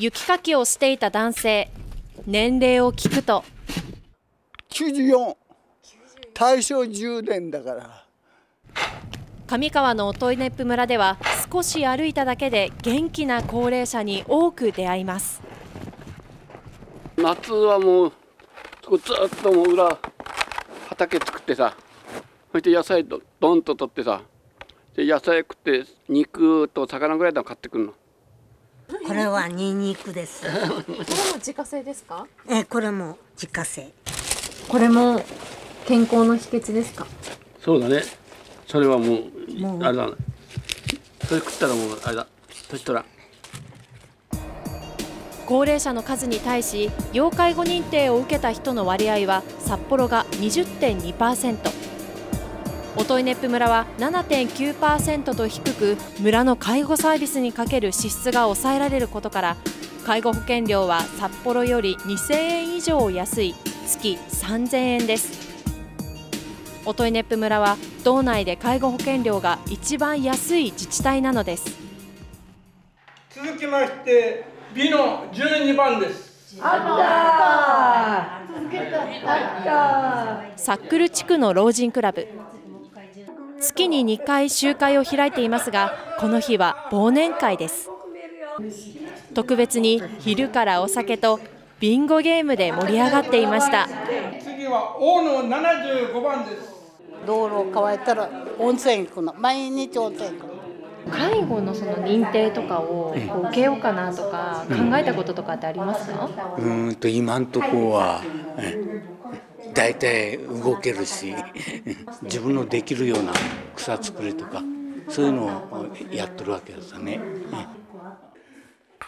雪かきをしていた男性年齢を聞くと。94大正10年だから。上川の音ネップ村では少し歩いただけで元気な高齢者に多く出会います。夏はもうずっともう裏畑作ってさそして野菜どどんと取ってさで野菜食って肉と魚ぐらいでも買ってくるのこれはニンニクです。これも自家製ですか？え、これも自家製。これも健康の秘訣ですか？そうだね。それはもうもう。あれだ。それ食ったらもうあれだ。年取らん。高齢者の数に対し要介護認定を受けた人の割合は札幌が20.2%音井ネップ村は7.9%と低く村の介護サービスにかける支出が抑えられることから介護保険料は札幌より2000円以上安い月3000円です。音井ネップ村は道内で介護保険料が一番安い自治体なのです。続きまして美の12番です。サックル地区の老人クラブ月に2回集会を開いていますがこの日は忘年会です。特別に昼からお酒とビンゴゲームで盛り上がっていました。次は大野75番です。道路乾いたら温泉行くの。毎日温泉行くの。介護のその認定とかを受けようかなとか考えたこととかってありますか、うーんと今んとこはえ大体動けるし自分のできるような草作りとかそういうのをやってるわけですよね。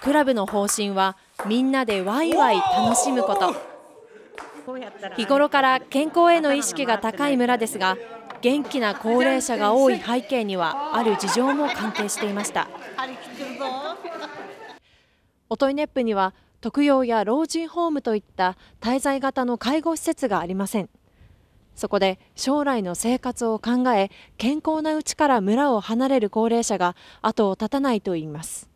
クラブの方針はみんなでワイワイ楽しむこと日頃から健康への意識が高い村ですが元気な高齢者が多い背景にはある事情も関係していました音井ネップには特養や老人ホームといった滞在型の介護施設がありません。そこで将来の生活を考え健康なうちから村を離れる高齢者が後を絶たないといいます。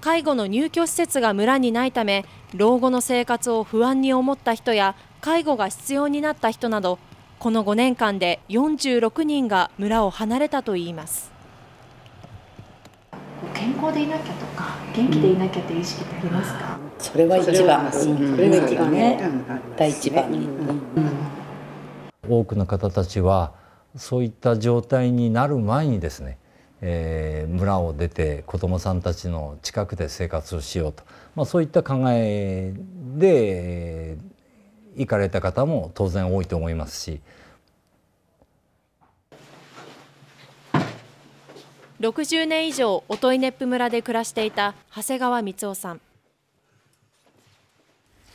介護の入居施設が村にないため老後の生活を不安に思った人や介護が必要になった人などこの5年間で46人が村を離れたといいます。健康でいなきゃと元気でいなきゃという意識ってありますか、それは一番、それは一番ね、第一番に。多くの方たちはそういった状態になる前にですね、えー村を出て子どもさんたちの近くで生活をしようと、まあ、そういった考えでえー行かれた方も当然多いと思いますし60年以上音井ネップ村で暮らしていた長谷川光夫さん。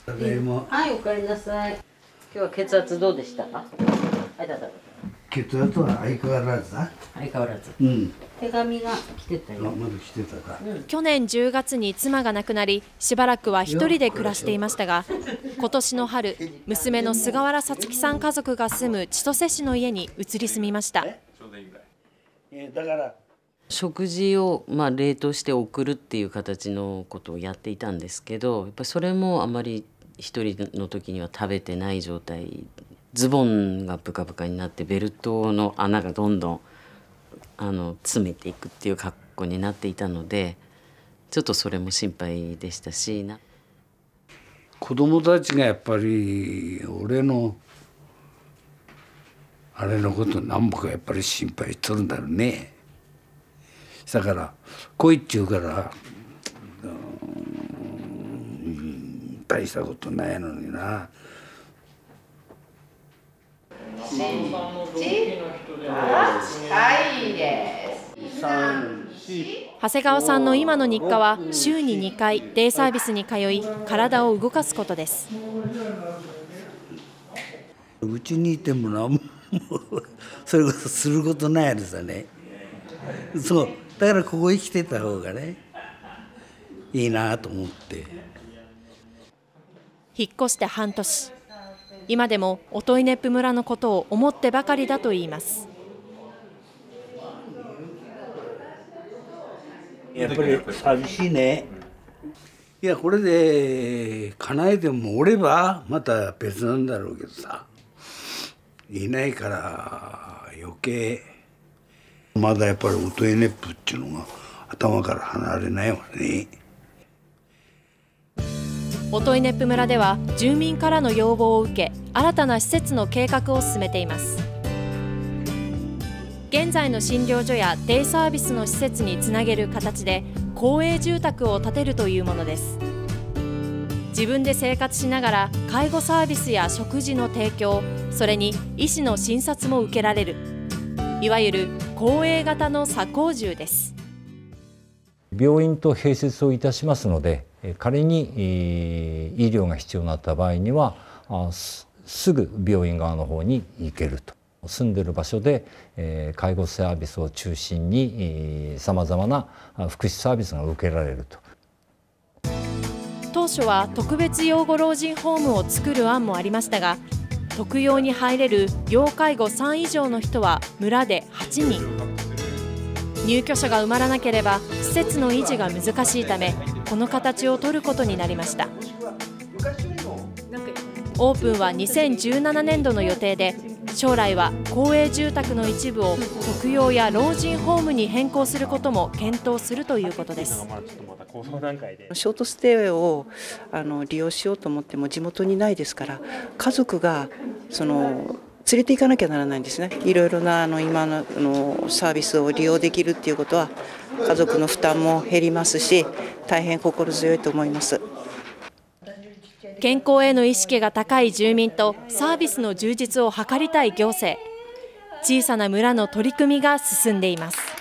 はい、おかえりなさい。今日は血圧どうでしたか？血圧は相変わらずだ。相変わらず。うん。手紙が来てたよ。まだ来てたか。去年10月に妻が亡くなりしばらくは一人で暮らしていましたが今年の春娘の菅原さつきさん家族が住む千歳市の家に移り住みました。えだから食事をまあ冷凍して送るっていう形のことをやっていたんですけど、やっぱそれもあまり一人の時には食べてない状態。ズボンがブカブカになってベルトの穴がどんどんあの詰めていくっていう格好になっていたので、ちょっとそれも心配でしたし、な子供たちがやっぱり俺のあれのこと何ぼかやっぱり心配しとるんだろうねだから来いっちゅうからうん大したことないのにな。長谷川さんの今の日課は週に2回デイサービスに通い体を動かすことです。うちにいても何も それこそすることないですよね。そうだからここ生きてた方がねいいなと思って。引っ越して半年。今でも音井ネップ村のことを思ってばかりだと言います。やっぱり寂しいね。いやこれで叶えてもおればまた別なんだろうけどさ。いないから余計まだやっぱり音エネップっていうのが頭から離れないわね。音威ネップ村では住民からの要望を受け新たな施設の計画を進めています。現在の診療所やデイサービスの施設につなげる形で公営住宅を建てるというものです。自分で生活しながら介護サービスや食事の提供それに医師の診察も受けられる。いわゆる公営型の左高住です。病院と併設をいたしますので仮に医療が必要になった場合にはすぐ病院側の方に行けると。住んでる場所で介護サービスを中心にさまざまな福祉サービスが受けられると。当初は特別養護老人ホームを作る案もありましたが特養に入れる要介護3以上の人は村で8人。入居者が埋まらなければ施設の維持が難しいためこの形を取ることになりました。オープンは2017年度の予定で将来は公営住宅の一部を特養や老人ホームに変更することも検討するということです。ショートステイをあの利用しようと思っても地元にないですから家族がその連れて行かなきゃならないんですね。いろいろなあの今ののサービスを利用できるっていうことは家族の負担も減りますし大変心強いと思います健康への意識が高い住民とサービスの充実を図りたい行政。小さな村の取り組みが進んでいます。